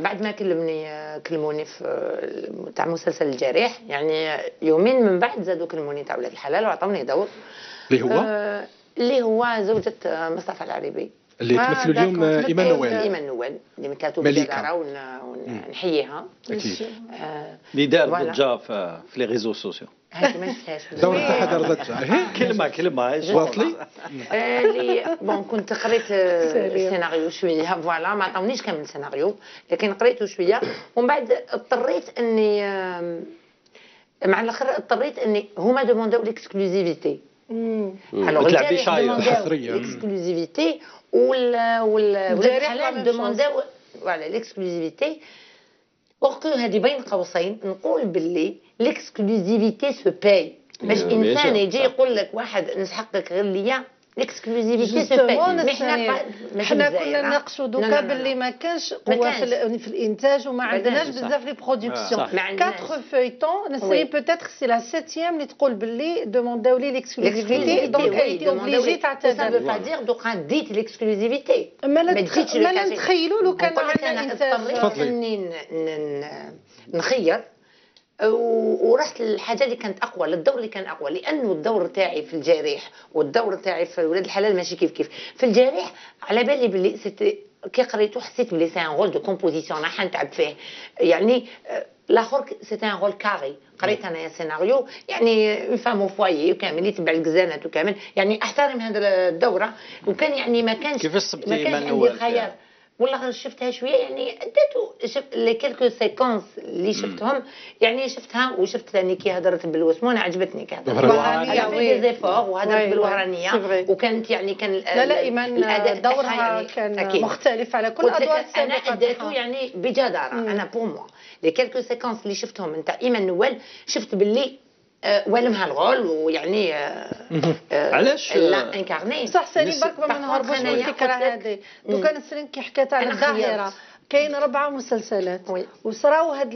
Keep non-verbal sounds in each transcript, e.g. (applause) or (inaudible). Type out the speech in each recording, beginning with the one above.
بعد ما كلمني كلموني في تاع مسلسل الجريح يعني يومين من بعد زادوا كلموني تاع ولاد الحلال وعطوني دور. اللي هو؟ آه اللي هو زوجة مصطفى العريبي. اللي آه تمثل اليوم إيمان نوال إيمان نوال اللي مكاتب الجزيره ونحييها اللي دار ضجه في les réseaux sociaux هذه ما نساش (laughs) دور حدا ضجه كلمه كلمة واصلي؟ (laughs) اللي bon كنت قريت السيناريو شوية. voilà ما عطاونيش كامل السيناريو لكن قريته شوية. ومن بعد اضطريت إني مع الآخر اضطريت إني هما demand او l'exclusivité alors تلعبي حصريه l'exclusivité وال وال demand او voilà l'exclusivité or que هذه بين قوسين نقول باللي l'exclusivité se paye باش انسان يجي يقول لك واحد نسحقك غير ليا l'exclusivité se paye حنا كنا نناقشوا دوكا باللي ما كانش قوه في, في الانتاج وما عندناش بزاف les productions 4 feuilletons نسرين peut-être c'est la septième اللي تقول باللي demand او لي l'exclusivité donc était obligée تعتذر ça va dire دوكا ديت l'exclusivité ما لا نتخيلوا لو كان عندنا انتاج اني نخير ورحت للحاجة اللي كانت أقوى للدور اللي كان أقوى لأنه الدور تاعي في الجريح والدور تاعي في ولاد الحلال ماشي كيف كيف. في الجريح على بالي باللي c'était كي قريته حسيت بلي c'est un rôle de composition راح نتعب فيه. يعني الآخر c'était un rôle carré قريت انايا سيناريو يعني femme foyer وكامل يتبع الكزانات وكامل. يعني أحترم هذه الدورة. وكان يعني ما كانش كيفاش صبتي ما كانش عندي خيار. والله شفتها شوية يعني اديتو شفت les quelques séquences اللي شفتهم يعني شفتها وشفت ثاني كي هضرت بالوسمونه عجبتني كي هضرت بالوهرانيه زيفور وهضرت بالوهرانية. وكانت يعني كان لا لا إيمان دورها يعني كان أكيد. مختلف على كل الادوار السابقه أنا أديته يعني بجدارة. أنا pour moi les quelques séquences اللي شفتهم نتاع إيمان نوال شفت باللي والمها الغول ويعني علاش لا incarner صح سالي برك ما نهربوش من الفكرة هذه. دوكا نسرين كي حكات على الظاهرة. كاين ربعه مسلسلات. وصراو هاد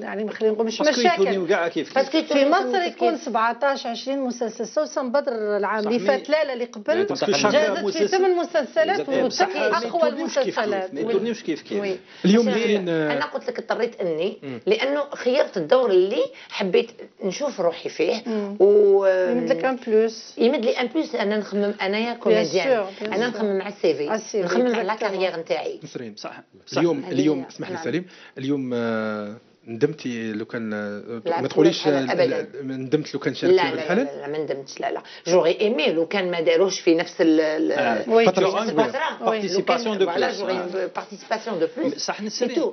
يعني خلينا نقول مش مشاكل. كيف في مصر يكون 17 20 مسلسل. سوسن بدر العام اللي فات لا لا اللي قبل جازت في ثمان مسلسلات وتبقي أقوى المسلسلات. ما يكونوش كيف كيف. اليوم أنا قلت لك اضطريت أني لأنه خيرت الدور اللي حبيت نشوف روحي فيه. و يمد لك un plus يمد لي un plus أنا نخمم انايا comédienne. أنا نخمم على ال CV. نخمم على la carrière نتاعي. صح. اليوم اليوم اسمح لي سليم. اليوم ندمتي لو كان ما تقوليش ندمت لو كان شاركتي لا لا, لا لا ما ندمتش لا لا. j'aurais aimé لو كان ما داروش في نفس الفترة participation de plus participation de plus صح نسرين